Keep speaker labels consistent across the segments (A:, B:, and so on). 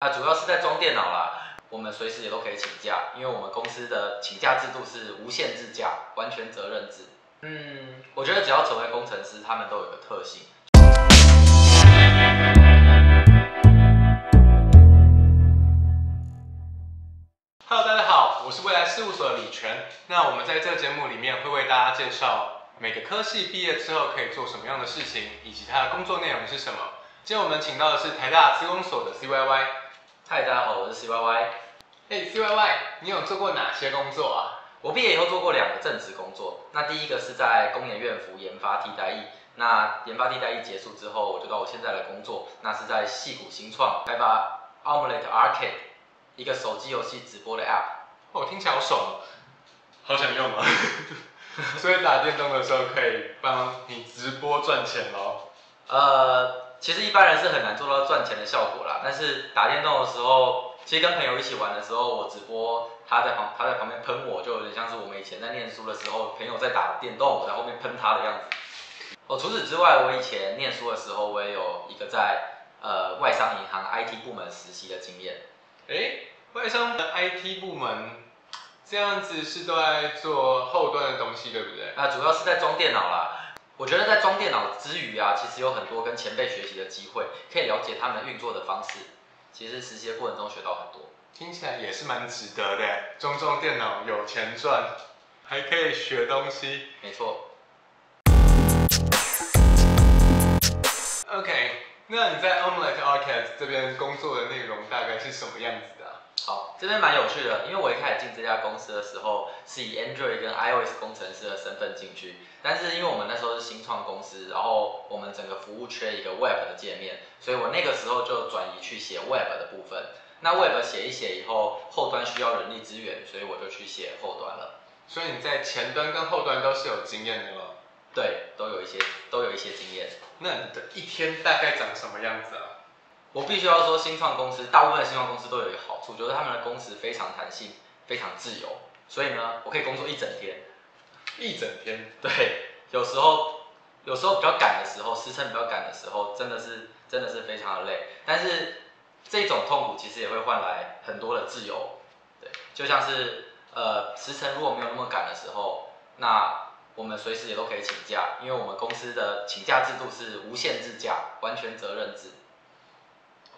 A: 啊，主要是在装电脑啦。我们随时也都可以请假，因为我们公司的请假制度是无限制假，完全责任制。嗯，我觉得只要成为工程师，他们都有个特性。
B: Hello，大家好，我是未来事务所的李全。那我们在这个节目里面会为大家介绍每个科系毕业之后可以做什么样的事情，以及它的工作内容是什么。今天我们请到的是台大资工所的 CYY。
A: 嗨，大家好，我是 CYY。
B: 嘿，CYY，你有做过哪些工作啊？
A: 我毕业以后做过两个正职工作。那第一个是在工研院服研发替代役。那研发替代役结束之后，我就到我现在的工作，那是在戏谷新创开发 Omelette Arcade，一个手机游戏直播的 App。
B: 哦，听起来好爽，好想用啊！所以打电动的时候可以帮你直播赚钱喽。
A: 呃。其实一般人是很难做到赚钱的效果啦，但是打电动的时候，其实跟朋友一起玩的时候，我直播，他在旁他在旁边喷我，就有点像是我们以前在念书的时候，朋友在打电动，我在后面喷他的样子。哦，除此之外，我以前念书的时候，我也有一个在呃外商银行 IT 部门实习的经验。
B: 哎，外商的 IT 部门这样子是都在做后端的东西，对不对？
A: 啊，主要是在装电脑啦。我觉得在装电脑之余啊，其实有很多跟前辈学习的机会，可以了解他们运作的方式。其实实习的过程中学到很多，
B: 听起来也是蛮值得的。装装电脑有钱赚，还可以学东西。
A: 没错。
B: OK，那你在 Omelette Arcade 这边工作的内容大概是什么样子？
A: 好，这边蛮有趣的，因为我一开始进这家公司的时候是以 Android 跟 iOS 工程师的身份进去，但是因为我们那时候是新创公司，然后我们整个服务缺一个 Web 的界面，所以我那个时候就转移去写 Web 的部分。那 Web 写一写以后，后端需要人力资源，所以我就去写后端了。
B: 所以你在前端跟后端都是有经验的吗？
A: 对，都有一些，都有一些经验。
B: 那你的一天大概长什么样子啊？
A: 我必须要说，新创公司大部分的新创公司都有一个好处，就是他们的工时非常弹性，非常自由。所以呢，我可以工作一整天，
B: 一整天。
A: 对，有时候有时候比较赶的时候，时辰比较赶的时候，真的是真的是非常的累。但是这种痛苦其实也会换来很多的自由。对，就像是呃时辰如果没有那么赶的时候，那我们随时也都可以请假，因为我们公司的请假制度是无限制假，完全责任制。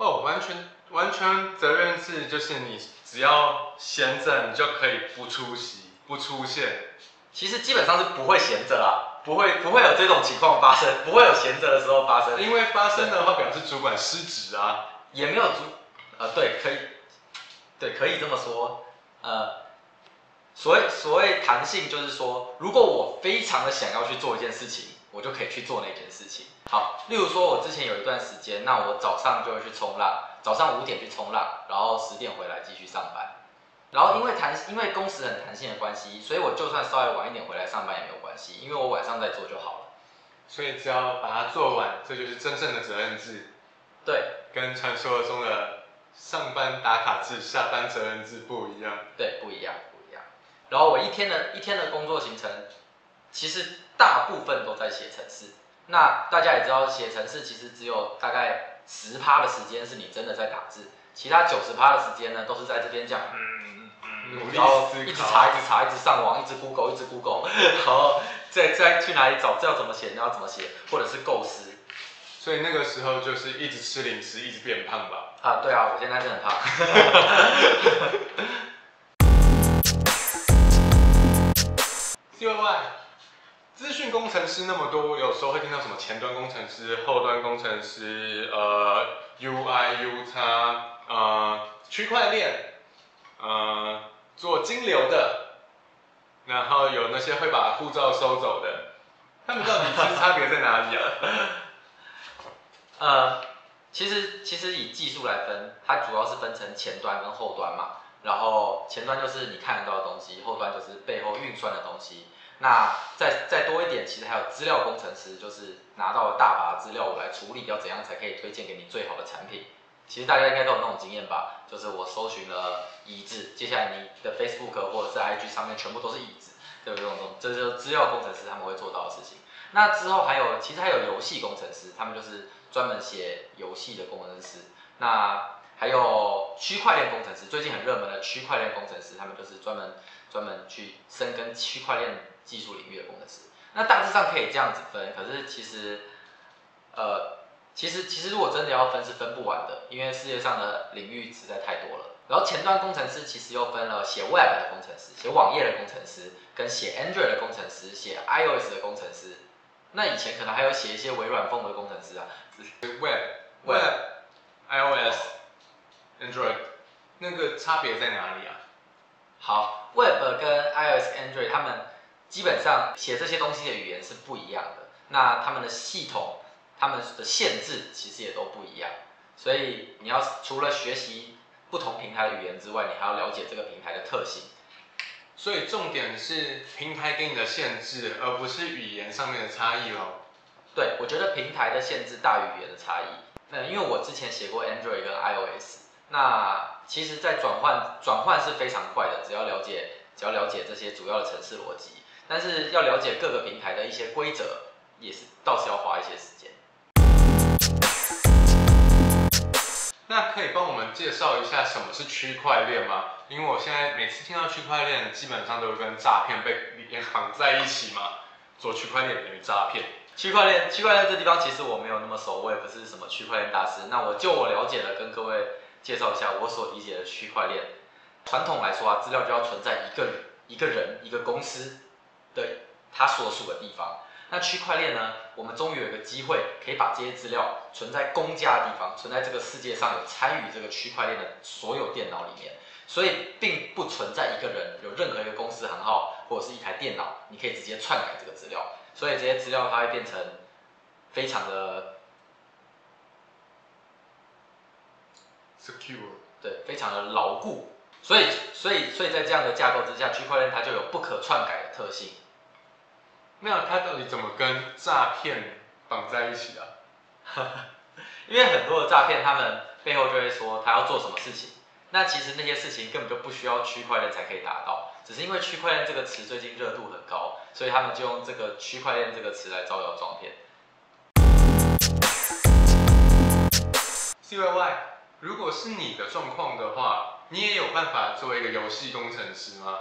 B: 哦，完全完全责任制就是你只要闲着，你就可以不出席、不出现。
A: 其实基本上是不会闲着啦，不会不会有这种情况发生，不会有闲着的时候发生。
B: 因为发生的话，表示主管失职啊，
A: 也没有主，呃，对，可以，对，可以这么说。呃，所谓所谓弹性，就是说，如果我非常的想要去做一件事情。我就可以去做那件事情。好，例如说，我之前有一段时间，那我早上就会去冲浪，早上五点去冲浪，然后十点回来继续上班。然后因为弹，因为工时很弹性的关系，所以我就算稍微晚一点回来上班也没有关系，因为我晚上再做就好了。
B: 所以只要把它做完，这就是真正的责任制。
A: 对，
B: 跟传说中的上班打卡制、下班责任制不一样。
A: 对，不一样，不一样。然后我一天的一天的工作行程。其实大部分都在写程式，那大家也知道，写程式其实只有大概十趴的时间是你真的在打字，其他九十趴的时间呢，都是在这边讲，嗯，嗯
B: 嗯，然后
A: 一直查，一直查，一直上网，一直 Google，一直 Google，然后再再去哪里找，这要怎么写，你要怎么写，或者是构思。
B: 所以那个时候就是一直吃零食，一直变胖吧？
A: 啊，对啊，我现在真的很胖。
B: 另外。资讯工程师那么多，有时候会听到什么前端工程师、后端工程师，呃，UI、U 叉，呃，区块链，呃，做金流的，然后有那些会把护照收走的，他们到底是差别在哪里啊？
A: 呃，其实其实以技术来分，它主要是分成前端跟后端嘛，然后前端就是你看得到的东西，后端就是背后运算的东西。那再再多一点，其实还有资料工程师，就是拿到了大把的资料，我来处理，要怎样才可以推荐给你最好的产品？其实大家应该都有那种经验吧，就是我搜寻了椅子，接下来你的 Facebook 或者是 IG 上面全部都是椅子，对不对？这种这就是资料工程师他们会做到的事情。那之后还有，其实还有游戏工程师，他们就是专门写游戏的工程师。那还有区块链工程师，最近很热门的区块链工程师，他们就是专门专门去深耕区块链技术领域的工程师。那大致上可以这样子分，可是其实，呃，其实其实如果真的要分是分不完的，因为世界上的领域实在太多了。然后前端工程师其实又分了写 Web 的工程师、写网页的工程师，跟写 Android 的工程师、写 iOS 的工程师。那以前可能还有写一些微软风的工程师啊
B: ，Web Web iOS Android 那个差别在哪里啊？
A: 好，Web 跟 iOS Android 他们基本上写这些东西的语言是不一样的，那他们的系统、他们的限制其实也都不一样，所以你要除了学习不同平台的语言之外，你还要了解这个平台的特性。
B: 所以重点是平台给你的限制，而不是语言上面的差异喽。
A: 对，我觉得平台的限制大于语言的差异。那因为我之前写过 Android 跟 iOS，那其实，在转换转换是非常快的，只要了解只要了解这些主要的城市逻辑。但是要了解各个平台的一些规则，也是倒是要花一些时间。
B: 那可以帮我们介绍一下什么是区块链吗？因为我现在每次听到区块链，基本上都跟诈骗被连绑在一起嘛。做区块链等于诈骗。
A: 区块链，区块链这地方其实我没有那么熟，我也不是什么区块链大师。那我就我了解的，跟各位介绍一下我所理解的区块链。传统来说啊，资料就要存在一个一个人、一个公司的他所属的地方。那区块链呢？我们终于有一个机会，可以把这些资料存在公家的地方，存在这个世界上有参与这个区块链的所有电脑里面，所以并不存在一个人有任何一个公司行号或者是一台电脑，你可以直接篡改这个资料，所以这些资料它会变成非常的
B: secure，
A: 对，非常的牢固，所以所以所以在这样的架构之下，区块链它就有不可篡改的特性。
B: 那它到底怎么跟诈骗绑在一起的？
A: 因为很多的诈骗，他们背后就会说他要做什么事情，那其实那些事情根本就不需要区块链才可以达到，只是因为区块链这个词最近热度很高，所以他们就用这个区块链这个词来招摇撞骗。
B: C Y Y，如果是你的状况的话，你也有办法做一个游戏工程师吗？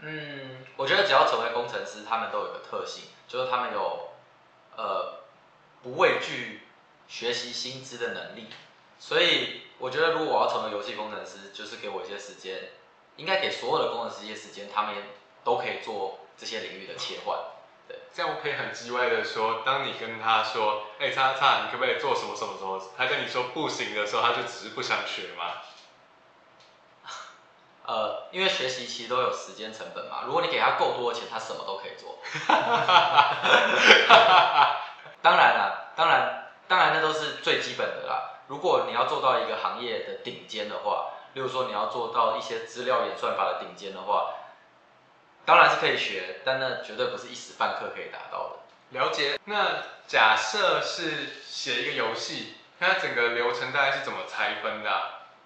A: 嗯，我觉得只要成为工程师，他们都有个特性，就是他们有呃不畏惧学习新知的能力。所以我觉得，如果我要成为游戏工程师，就是给我一些时间，应该给所有的工程师一些时间，他们都可以做这些领域的切换。对，
B: 这样我可以很叽歪的说，当你跟他说，哎，叉叉，你可不可以做什么什么什么？他跟你说不行的时候，他就只是不想学吗？
A: 呃，因为学习其实都有时间成本嘛。如果你给他够多的钱，他什么都可以做。当然啦，当然，当然那都是最基本的啦。如果你要做到一个行业的顶尖的话，例如说你要做到一些资料演算法的顶尖的话，当然是可以学，但那绝对不是一时半刻可以达到的。
B: 了解。那假设是写一个游戏，它整个流程大概是怎么拆分的？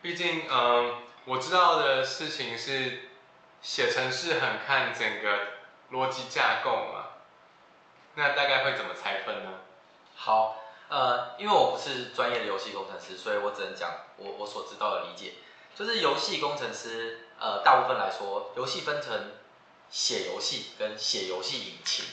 B: 毕竟，嗯。我知道的事情是，写程式很看整个逻辑架构嘛，那大概会怎么拆分呢？
A: 好，呃，因为我不是专业的游戏工程师，所以我只能讲我我所知道的理解，就是游戏工程师，呃，大部分来说，游戏分成写游戏跟写游戏引擎，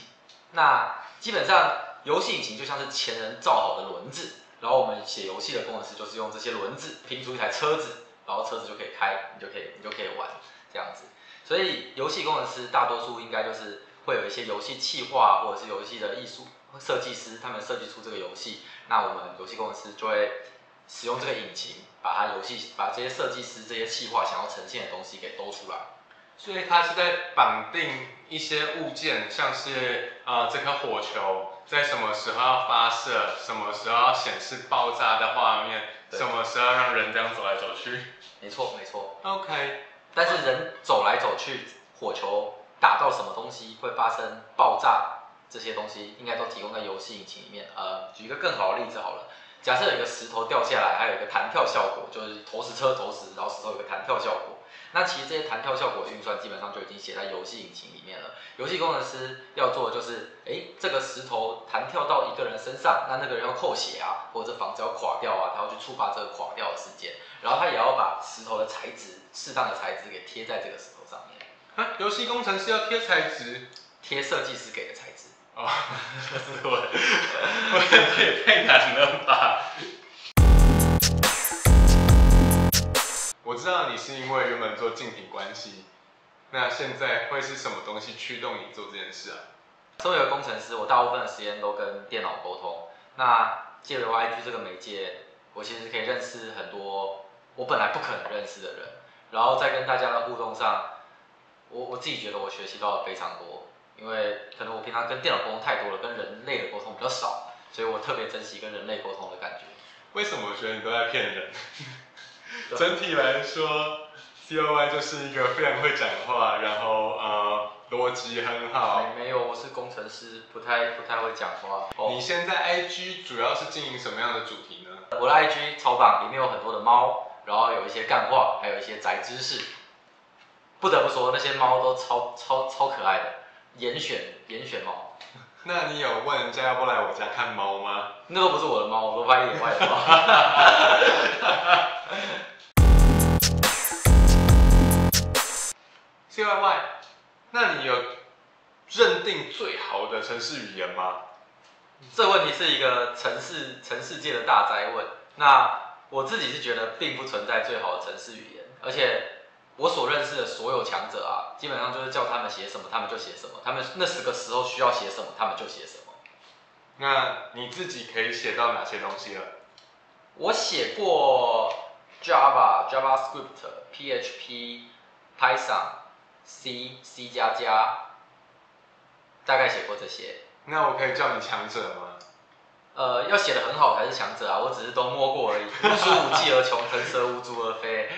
A: 那基本上游戏引擎就像是前人造好的轮子，然后我们写游戏的工程师就是用这些轮子拼出一台车子。然后车子就可以开，你就可以你就可以玩这样子。所以游戏工程师大多数应该就是会有一些游戏企划或者是游戏的艺术设计师，他们设计出这个游戏，那我们游戏工程师就会使用这个引擎，把它游戏把这些设计师这些企划想要呈现的东西给兜出来。
B: 所以它是在绑定一些物件，像是呃这颗火球在什么时候要发射，什么时候要显示爆炸的画面。什么时候让人这样走来走去？
A: 没错，没错。
B: OK，
A: 但是人走来走去，火球打到什么东西会发生爆炸，这些东西应该都提供在游戏引擎里面。呃，举一个更好的例子好了，假设有一个石头掉下来，还有一个弹跳效果，就是投石车投石，然后石头有个弹跳效果。那其实这些弹跳效果运算基本上就已经写在游戏引擎里面了。游戏工程师要做的就是，哎，这个石头弹跳到一个人身上，那那个人要扣血啊，或者房子要垮掉啊，他要去触发这个垮掉的事件。然后他也要把石头的材质，适当的材质给贴在这个石头上面。
B: 啊，游戏工程师要贴材质，
A: 贴设计师给的材质。哦，
B: 我我这也太难了吧。我知道你是因为原本做竞品关系，那现在会是什么东西驱动你做这件事啊？
A: 作为一个工程师，我大部分的时间都跟电脑沟通。那借由 IG 这个媒介，我其实可以认识很多我本来不可能认识的人。然后在跟大家的互动上，我我自己觉得我学习到了非常多，因为可能我平常跟电脑沟通太多了，跟人类的沟通比较少，所以我特别珍惜跟人类沟通的感觉。
B: 为什么我觉得你都在骗人？整体来说，C O Y 就是一个非常会讲话，然后呃逻辑很好。
A: 没有，我是工程师，不太不太会讲话。
B: 你现在 I G 主要是经营什么样的主题呢？
A: 我的 I G 超棒，里面有很多的猫，然后有一些干话，还有一些宅知识。不得不说，那些猫都超超超可爱的，严选严选猫。
B: 那你有问人家要不来我家看猫吗？
A: 那都不是我的猫，我都拍野外的猫。
B: C Y Y，那你有认定最好的城市语言吗？
A: 这问题是一个城市城市界的大灾问。那我自己是觉得并不存在最好的城市语言，而且我所认识的所有强者啊，基本上就是叫他们写什么，他们就写什么。他们那十个时候需要写什么，他们就写什么。
B: 那你自己可以写到哪些东西了？
A: 我写过 Java、JavaScript、PHP、Python。C C 加加，大概写过这些。
B: 那我可以叫你强者吗？
A: 呃，要写的很好才是强者啊，我只是都摸过而已。无鼠无技而穷，腾蛇无足而飞。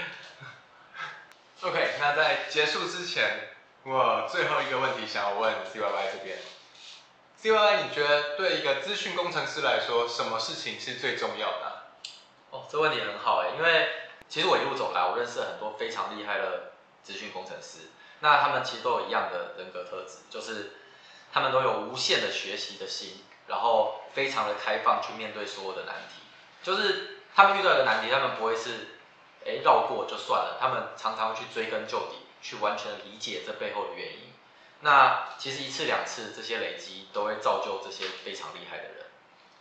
B: OK，那在结束之前，我最后一个问题想要问 C Y Y 这边。C Y Y，你觉得对一个资讯工程师来说，什么事情是最重要的？
A: 哦，这问题很好哎，因为其实我一路走来，我认识了很多非常厉害的资讯工程师。那他们其实都有一样的人格特质，就是他们都有无限的学习的心，然后非常的开放去面对所有的难题。就是他们遇到一个难题，他们不会是哎绕过就算了，他们常常会去追根究底，去完全理解这背后的原因。那其实一次两次这些累积，都会造就这些非常厉害的人。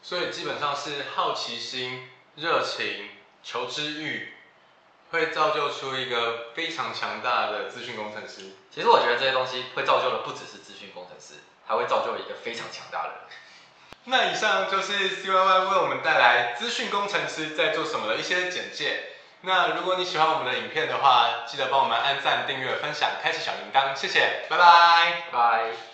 B: 所以基本上是好奇心、热情、求知欲。会造就出一个非常强大的资讯工程师。
A: 其实我觉得这些东西会造就的不只是资讯工程师，还会造就一个非常强大的人。
B: 那以上就是 C Y Y 为我们带来资讯工程师在做什么的一些简介。那如果你喜欢我们的影片的话，记得帮我们按赞、订阅、分享、开启小铃铛，谢谢，拜拜，
A: 拜。